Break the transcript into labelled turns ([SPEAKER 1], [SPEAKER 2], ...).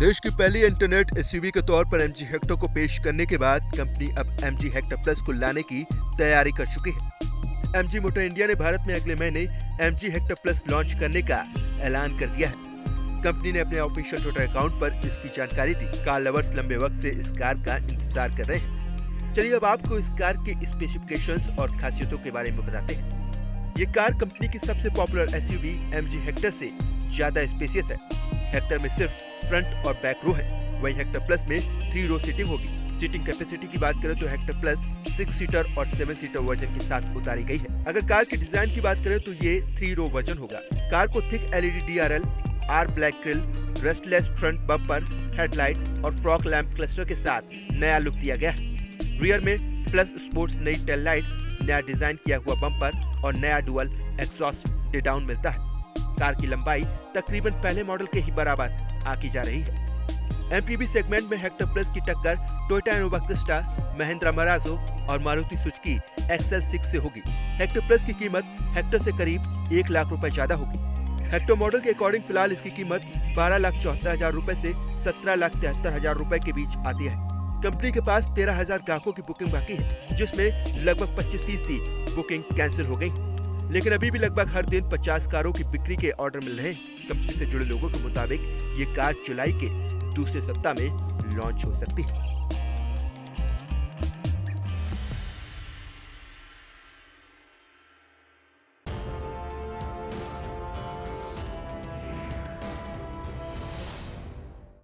[SPEAKER 1] देश की पहली इंटरनेट एसयूवी के तौर पर एमजी हेक्टर को पेश करने के बाद कंपनी अब एमजी हेक्टर प्लस को लाने की तैयारी कर चुकी है। एमजी मोटर इंडिया ने भारत में अगले महीने एमजी हेक्टर प्लस लॉन्च करने का ऐलान कर दिया है। कंपनी ने अपने ऑफिशियल ट्विटर अकाउंट पर इसकी जानकारी दी। कार लवर्स लंबे वक्त से इस कार का इंतज़ार कर रहे हैं। चलिए अब आपको इस कार के स्पेसिफिकेशंस और खासियतों के बारे में बताते हैं। ये कार कंपनी की सबसे पॉपुलर एसयूवी एमजी हेक्टर से ज़्यादा स्पेसियस है। हेक्टर में सिर्फ़ फ्रंट और बैक रो है। वहीं हेक्टर प्लस में थ्री रो सीटिंग होगी। सीटिंग कैपेसिटी की बात करें तो हेक्टर प्लस सिक्स सीटर और सेवन सीटर वर्जन के साथ उतारी गई है। अगर कार के डिज़ाइन की बात करें तो ये थ्री रो वर्जन होगा। कार को thick LED DRL are black grille restyled front bumper headlight और फ्रॉक लैंप क्लस्टर के साथ नया लुक दिया गया है। रियर में प्लस स्पोर्ट्स नई टेल लाइट्स नया डिज़ाइन किया हुआ बम्पर और नया डुअल एग्जॉस्ट डाउन मिलता है। कार की लंबाई तकरीबन पहले मॉडल के ही बराबर आकी जा रही है। एमपीबी सेगमेंट में हेक्टर प्लस की टक्कर Toyota Innova Crysta Mahindra Marazzo और मारुति सुजुकी एक्सएल सिक्स से होगी। हेक्टर प्लस की कीमत हेक्टर से करीब एक लाख रुपए ज़्यादा होगी। हेक्टर मॉडल के अकॉर्डिंग फ़िलहाल इसकी कीमत बारह लाख चौहत्तर हज़ार रूपए ऐसी सत्रह लाख तिहत्तर हज़ार रूपए के बीच आती है। कंपनी के पास तेरह हज़ार ग्राहकों की बुकिंग बाकी है, जिसमें लगभग पच्चीस फ़ीसदी बुकिंग कैंसिल हो गई। लेकिन अभी भी लगभग हर दिन 50 कारों की बिक्री के ऑर्डर मिल रहे हैं। कंपनी से जुड़े लोगों के मुताबिक ये कार जुलाई के दूसरे सप्ताह में लॉन्च हो सकती है।